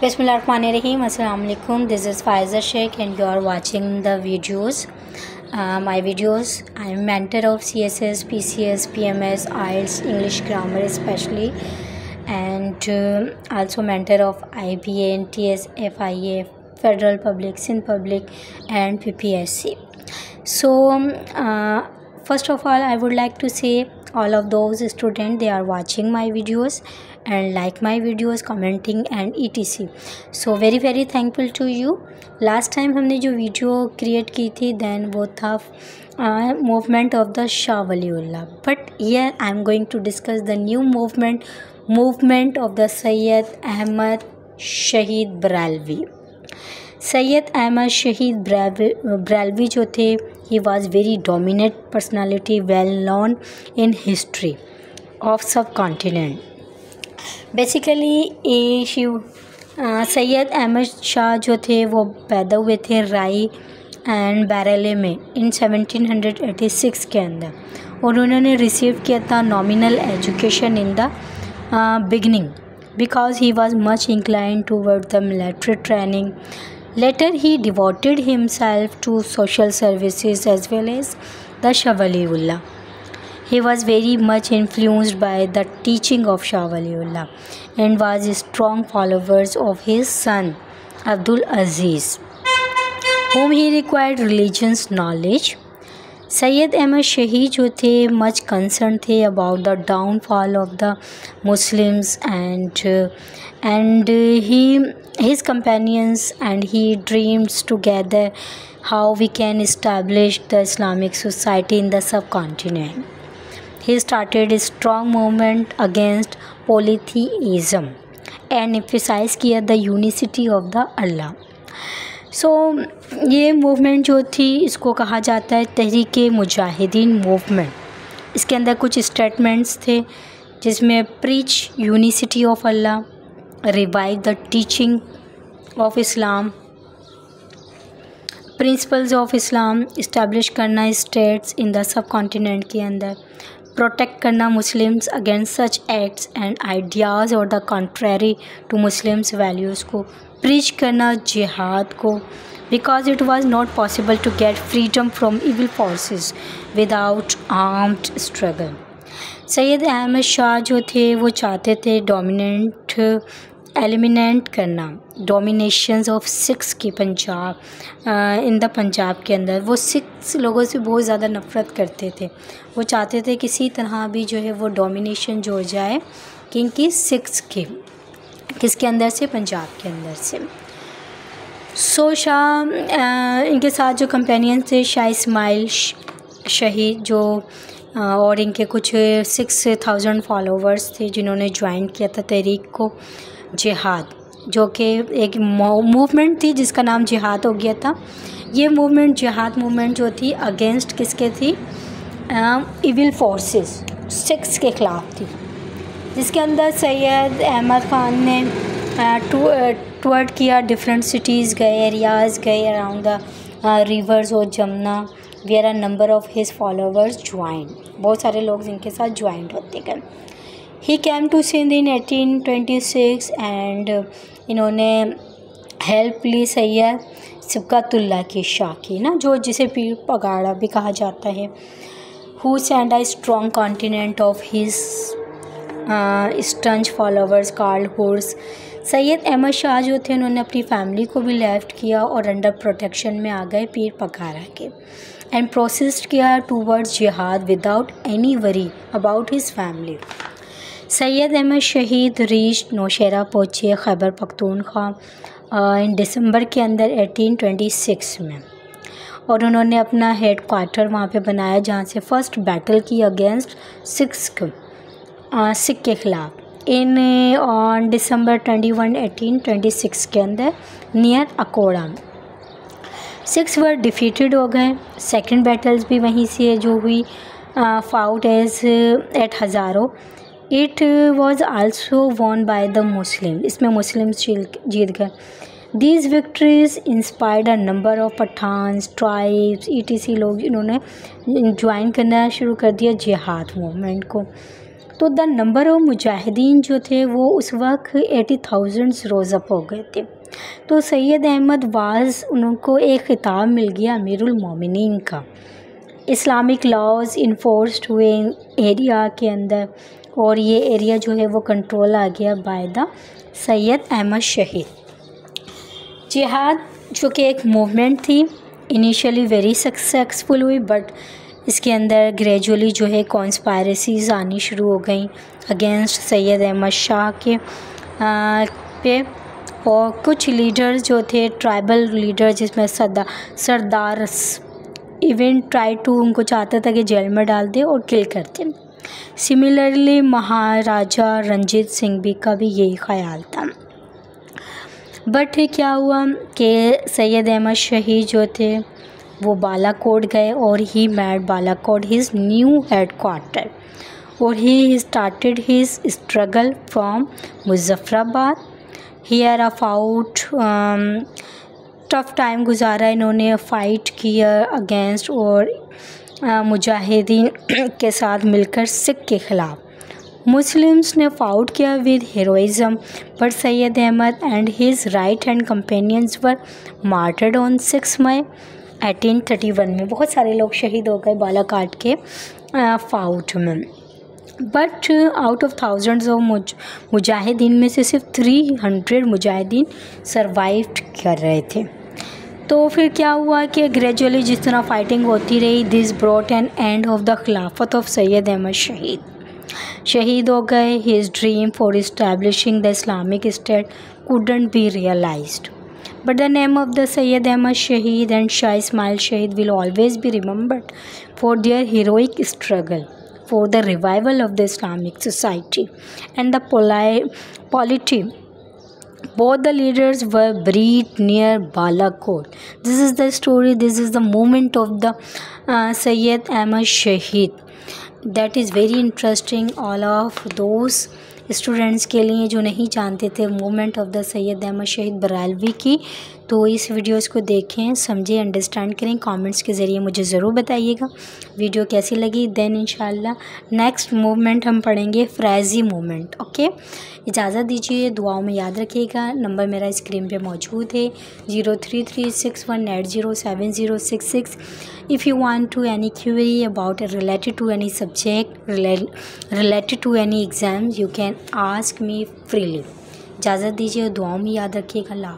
Bismillahirrahmanirrahim. Assalamu alaikum. This is Faiza Sheikh and you are watching the videos. Uh, my videos. I am mentor of CSS, PCS, PMS, IELTS, English grammar especially, and uh, also mentor of IBA, NTS, FIA, Federal Public, Sin Public, and PPSC. So, um, uh, first of all, I would like to say all of those students they are watching my videos and like my videos commenting and etc so very very thankful to you last time हमने जो video create की थी then वो था movement of the Shah Waliullah but here I am going to discuss the new movement movement of the Syed Ahmad Shaheed Barelvi Syed Ahmad शहीद ब्रैलवी जो थे he was very dominate personality well known in history of subcontinent basically Shiv Syed Ahmad Shah जो थे, वो पैदा हुए थे राई एंड बैरले में इन 1786 के अंदर। और उन्होंने रिसीव किया था nominal education in the beginning because he was much incline toward the military training Later, he devoted himself to social services as well as the Shah He was very much influenced by the teaching of Shah Waliullah and was a strong follower of his son Abdul Aziz, whom he required religion's knowledge Syed Ahmad शहीद जो थे much concern थे about the downfall of the Muslims and and he his companions and he dreams together how we can establish the Islamic society in the subcontinent. He started a strong movement against polytheism and emphasized किया the unicity of the Allah. So so, ये movement जो थी इसको कहा जाता है तहरीक Mujahideen movement इसके अंदर कुछ स्टेटमेंट्स थे जिसमें preach unicity of Allah revive the teaching of Islam principles of Islam establish करना इन द सब कॉन्टिनेंट के अंदर. प्रोटेक्ट करना Muslims against such acts and ideas और the contrary to Muslims values को. प्रीच करना जिहाद को. Because it was not possible to get freedom from evil forces without armed struggle Syed Ahmad Shah जो थे, वो चाहते थे डोमिनेंट एलिमिनेंट करना डोमिनेशंस ऑफ़ सिक्स की पंजाब इन द पंजाब के अंदर, वो सिक्स लोगों से बहुत ज़्यादा नफ़रत करते थे। वो चाहते थे किसी तरह भी जो है वो डोमिनेशन जो हो जाए, क्योंकि सिक्स के, किसके अंदर से? पंजाब के अंदर से। सो शाह इनके साथ जो कंपेनियन थे, शाह इस्माइल शहीद, जो और इनके कुछ सिक्स थाउज़ेंड फॉलोवर्स थे जिन्होंने ज्वाइन किया था तहरीक को, जिहाद, जो कि एक मूवमेंट थी जिसका नाम जिहाद हो गया था। ये मूवमेंट जिहाद मूवमेंट जो थी अगेंस्ट किसके थी? इविल फोर्सेस सिक्स के ख़िलाफ़ थी। जिसके अंदर सैयद अहमद ख़ान ने टूर्ड किया डिफरेंट सिटीज़ गए एरियाज़ गए अराउंड द रिवर्स और Jamuna. Where are number of his followers join बहुत सारे लोग जिनके साथ ज्वाइंट होते गए he. Came to Sindh in eighteen twenty six and इन्होंने हेल्प ली सैयद सिबकतुल्ला की की, ना, जो जिसे पीर पगाड़ा भी कहा जाता है। Who send a strong continent of his staunch followers Karl horse Syed Ahmad Shah जो थे, उन्होंने अपनी फैमिली को भी लेफ़्ट किया और अंडर प्रोटेक्शन में आ गए पीर पकारा के। एंड प्रोसेस किया टूवर्ड्स जिहाद without any worry about his family Syed Ahmad Shaheed reach Nowshera पहुँचे खैबर पख्तूनख्वा इन दिसंबर के अंदर 1826 में। और उन्होंने अपना हेड क्वार्टर वहाँ पे बनाया जहाँ से फ़र्स्ट बैटल की अगेंस्ट सिक्स सिख के ख़िलाफ़। In on December twenty one eighteen twenty six के अंदर near Akora. Sikhs were defeated हो गए। सेकंड बैटल्स भी वहीं से जो हुई फाउट एज एट हज़ारों it was also won by the Muslim इसमें मुस्लिम जीत गए these victories inspired a number of Pathans tribes E T C लोग इन्होंने ज्वाइन करना शुरू कर दिया जिहाद मूवमेंट को। तो द नंबर ऑफ़ मुजाहिदीन जो थे, वो उस वक्त एटी थाउजेंड्स रोज़अप हो गए थे। तो सैयद अहमद वाज, उनको एक ख़िताब मिल गया अमीरुल का। इस्लामिक लॉज इन्फोर्स्ड हुए एरिया के अंदर, और ये एरिया जो है, वो कंट्रोल आ गया बाय द सैयद अहमद शहीद। जिहाद जो कि एक मूवमेंट थी इनिशियली वेरी सक्सेसफुल हुई बट इसके अंदर ग्रेजुअली जो है कॉन्स्पायरेसीज़ आनी शुरू हो गई अगेंस्ट सैयद अहमद शाह के आ, पे। और कुछ लीडर्स जो थे ट्राइबल लीडर जिसमें सरदा सरदार इवन ट्राई टू उनको चाहता था कि जेल में डाल दे और किल करते सिमिलरली महाराजा रंजीत सिंह भी का भी यही ख्याल था। बट क्या हुआ कि सैयद अहमद शहीद जो थे वो बालाकोट गए और he made Balakot his new headquarter और he started his struggle from Muzaffarabad. Here a fought tough time गुजारा इन्होंने फ़ाइट किया अगेंस्ट और मुजाहिदीन के साथ मिलकर सिख के ख़िलाफ़. मुस्लिम्स ने फाउट किया विद हीरोइज़म पर Syed Ahmad and his right hand companions were martyred on six May eighteen thirty one में बहुत सारे लोग शहीद हो गए बालाकाट के फाउट में। But out of thousands of मुज, मुजाहिदीन में से सिर्फ़ थ्री हंड्रेड मुजाहिदीन सर्वाइव कर रहे थे। तो फिर क्या हुआ कि ग्रेजुअली जिस तरह फाइटिंग होती रही this brought an end of the खिलाफत ऑफ़ सैयद अहमद शहीद। शहीद हो गए his dream for establishing the Islamic state couldn't be realized But the name of the Sayyid Ahmad Shaheed and Shah Ismail Shaheed will always be remembered for their heroic struggle for the revival of the Islamic society and the poli- polity. Both the leaders were buried near Balakot. This is the story, this is the moment of the uh, Sayyid Ahmad Shaheed. That is very interesting. All of those students के लिए जो नहीं जानते थे movement of the Syed Ahmad Shaheed Barelvi की। तो इस videos को देखें, समझें अंडरस्टैंड करें कमेंट्स के ज़रिए मुझे ज़रूर बताइएगा। वीडियो कैसी लगी? देन इंशाल्लाह नेक्स्ट मूवमेंट हम पढ़ेंगे फ्रैजी मूवमेंट ओके इजाज़त दीजिए, दुआओं में याद रखिएगा। नंबर मेरा स्क्रीन पे मौजूद है zero three three six one eight zero seven zero six six if you want to any query about related to any subject related to any exam you can ask me freely इजाज़त दीजिए, दुआओं में याद रखिएगा। अल्लाह